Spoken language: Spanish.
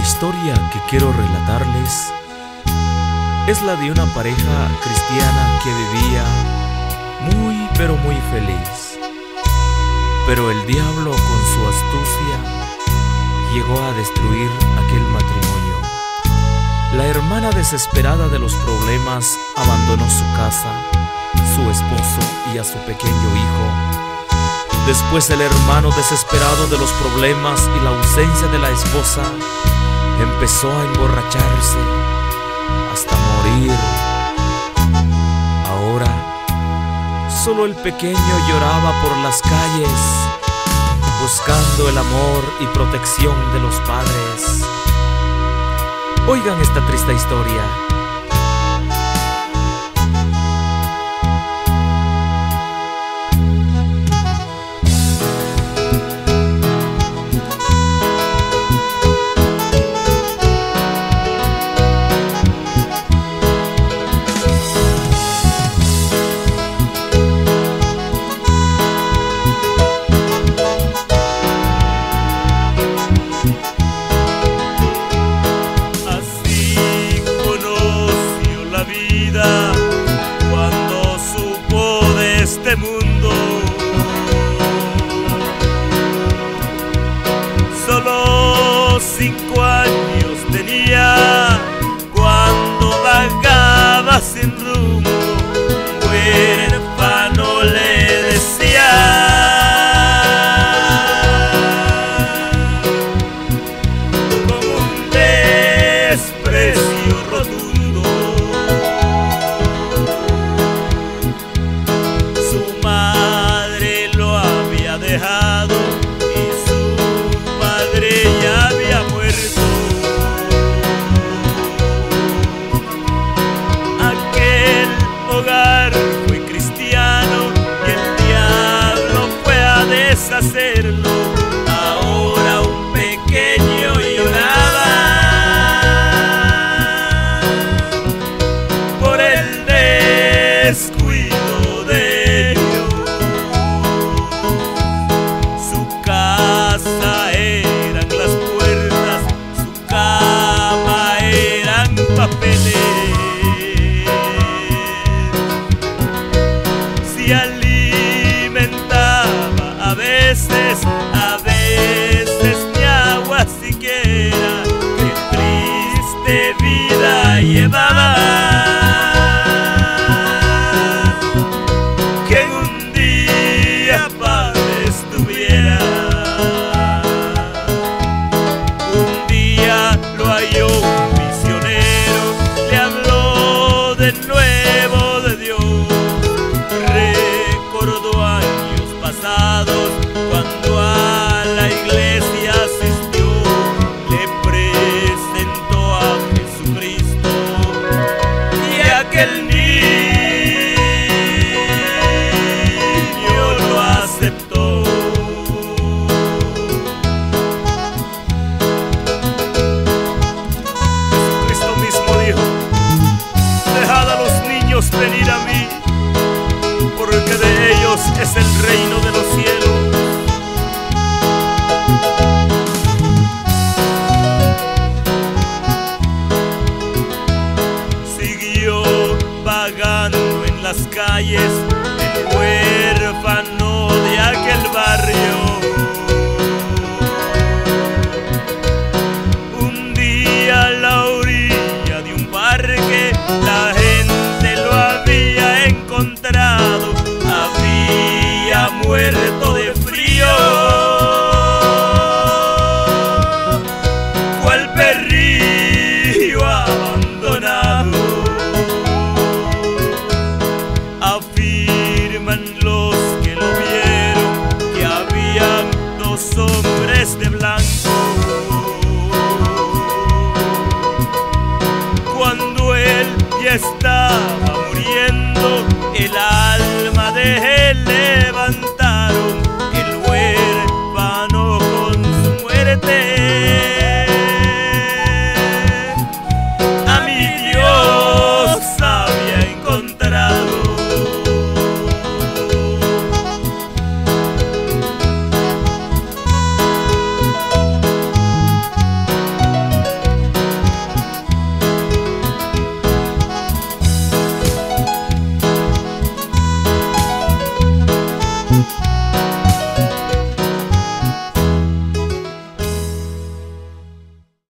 historia que quiero relatarles es la de una pareja cristiana que vivía muy pero muy feliz. Pero el diablo con su astucia llegó a destruir aquel matrimonio. La hermana desesperada de los problemas abandonó su casa, su esposo y a su pequeño hijo Después el hermano desesperado de los problemas y la ausencia de la esposa empezó a emborracharse hasta morir. Ahora solo el pequeño lloraba por las calles buscando el amor y protección de los padres. Oigan esta triste historia. Alimentaba a veces, a veces ni agua siquiera. Qué triste vida es el reino de los cielos. Siguió vagando en las calles, el huérfano de aquel barrio. Estaba muriendo, el alma de él levantó